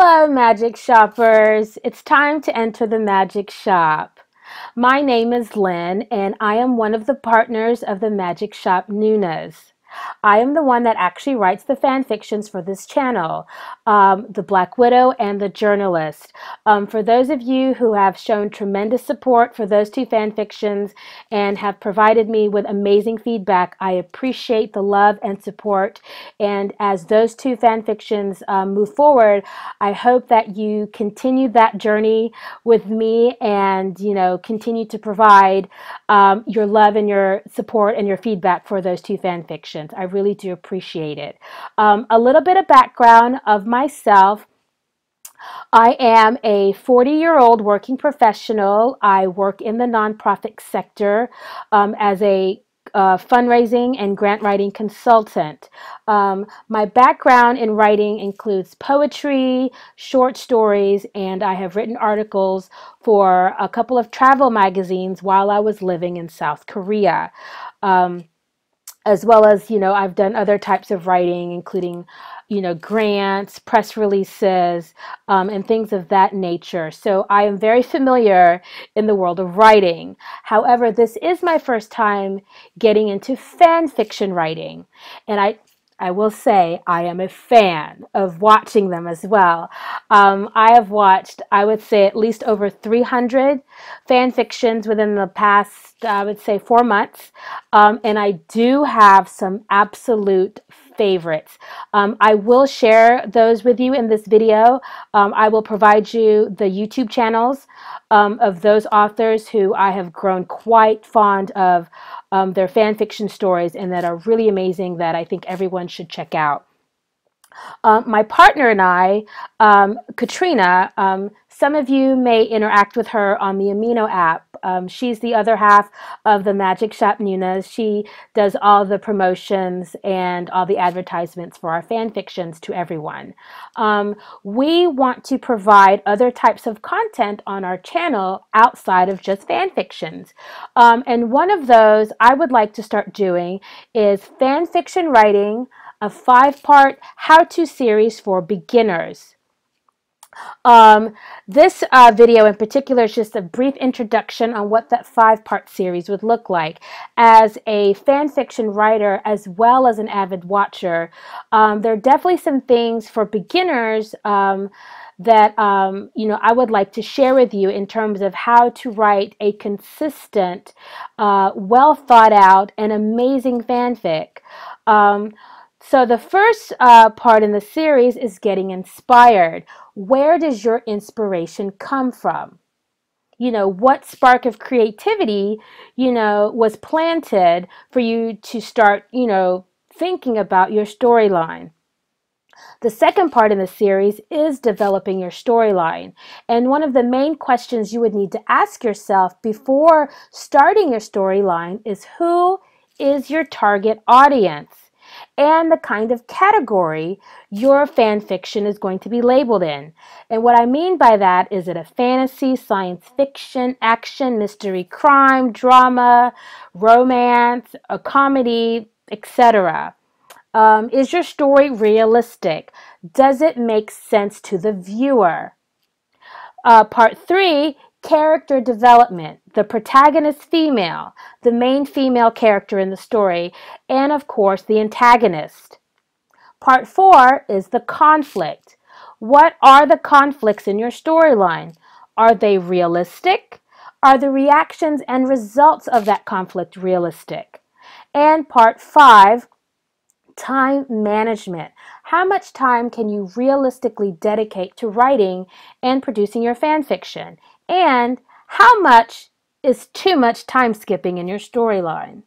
Hello, magic shoppers. It's time to enter the magic shop. My name is Lynn, and I am one of the partners of the Magic Shop Noonas. I am the one that actually writes the fan fictions for this channel, um, The Black Widow and The Journalist. Um, for those of you who have shown tremendous support for those two fan fictions and have provided me with amazing feedback, I appreciate the love and support. And as those two fan fictions um, move forward, I hope that you continue that journey with me and, you know, continue to provide um, your love and your support and your feedback for those two fan fictions. I really do appreciate it. Um, a little bit of background of myself. I am a 40 year old working professional. I work in the nonprofit sector um, as a uh, fundraising and grant writing consultant. Um, my background in writing includes poetry, short stories, and I have written articles for a couple of travel magazines while I was living in South Korea. Um, as well as, you know, I've done other types of writing, including, you know, grants, press releases, um, and things of that nature. So I am very familiar in the world of writing. However, this is my first time getting into fan fiction writing. And I, I will say I am a fan of watching them as well. Um, I have watched, I would say, at least over 300 fan fictions within the past, I would say, four months. Um, and I do have some absolute favorites. Um, I will share those with you in this video. Um, I will provide you the YouTube channels um, of those authors who I have grown quite fond of um, their fan fiction stories and that are really amazing that I think everyone should check out. Um, my partner and I, um, Katrina, um, some of you may interact with her on the Amino app. Um, she's the other half of the Magic Shop Noonas. She does all the promotions and all the advertisements for our fan fictions to everyone. Um, we want to provide other types of content on our channel outside of just fan fictions. Um, and one of those I would like to start doing is fan fiction writing, a five part how to series for beginners. Um, this uh, video in particular is just a brief introduction on what that five-part series would look like. As a fan fiction writer as well as an avid watcher, um, there are definitely some things for beginners um, that um, you know I would like to share with you in terms of how to write a consistent, uh, well thought out, and amazing fanfic. So the first uh, part in the series is getting inspired. Where does your inspiration come from? You know, what spark of creativity, you know, was planted for you to start, you know, thinking about your storyline? The second part in the series is developing your storyline. And one of the main questions you would need to ask yourself before starting your storyline is who is your target audience? And the kind of category your fan fiction is going to be labeled in. And what I mean by that is it a fantasy, science fiction, action, mystery, crime, drama, romance, a comedy, etc. Um, is your story realistic? Does it make sense to the viewer? Uh, part three character development, the protagonist female, the main female character in the story, and of course the antagonist. Part four is the conflict. What are the conflicts in your storyline? Are they realistic? Are the reactions and results of that conflict realistic? And part five, time management. How much time can you realistically dedicate to writing and producing your fan fiction? And how much is too much time skipping in your storyline.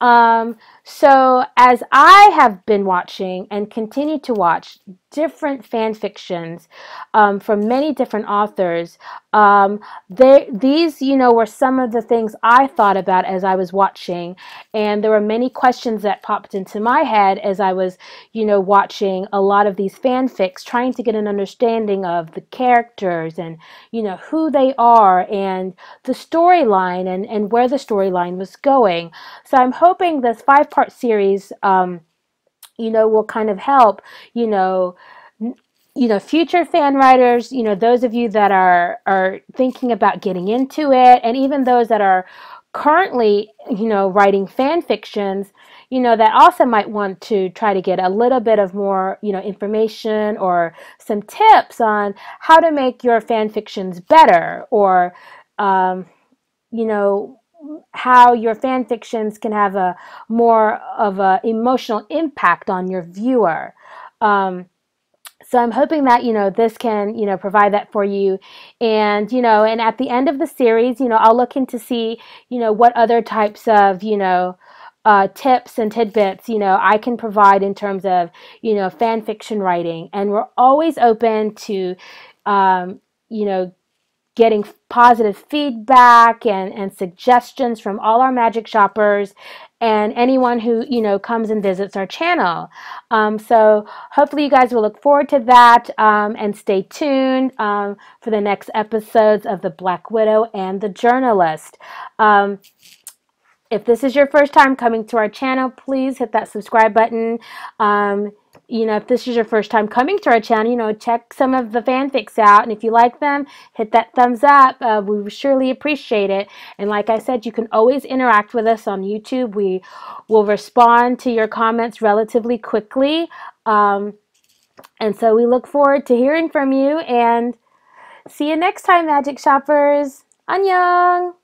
Um, so as I have been watching and continue to watch different fan fictions um, from many different authors. Um, they, these, you know, were some of the things I thought about as I was watching, and there were many questions that popped into my head as I was, you know, watching a lot of these fanfics, trying to get an understanding of the characters and, you know, who they are and the storyline and, and where the storyline was going. So I'm hoping this five-part series um, you know, will kind of help, you know, you know, future fan writers, you know, those of you that are are thinking about getting into it, and even those that are currently, you know, writing fan fictions, you know, that also might want to try to get a little bit of more, you know, information or some tips on how to make your fan fictions better or, um, you know, how your fan fictions can have a more of a emotional impact on your viewer. Um, so I'm hoping that, you know, this can, you know, provide that for you. And, you know, and at the end of the series, you know, I'll look into see, you know, what other types of, you know, uh, tips and tidbits, you know, I can provide in terms of, you know, fan fiction writing. And we're always open to, um, you know, getting positive feedback and, and suggestions from all our magic shoppers and anyone who you know comes and visits our channel. Um, so hopefully you guys will look forward to that um, and stay tuned um, for the next episodes of the black widow and the journalist. Um, if this is your first time coming to our channel please hit that subscribe button. Um, you know, if this is your first time coming to our channel, you know, check some of the fanfics out. And if you like them, hit that thumbs up. Uh, we surely appreciate it. And like I said, you can always interact with us on YouTube. We will respond to your comments relatively quickly. Um, and so we look forward to hearing from you and see you next time, Magic Shoppers. Annyeong!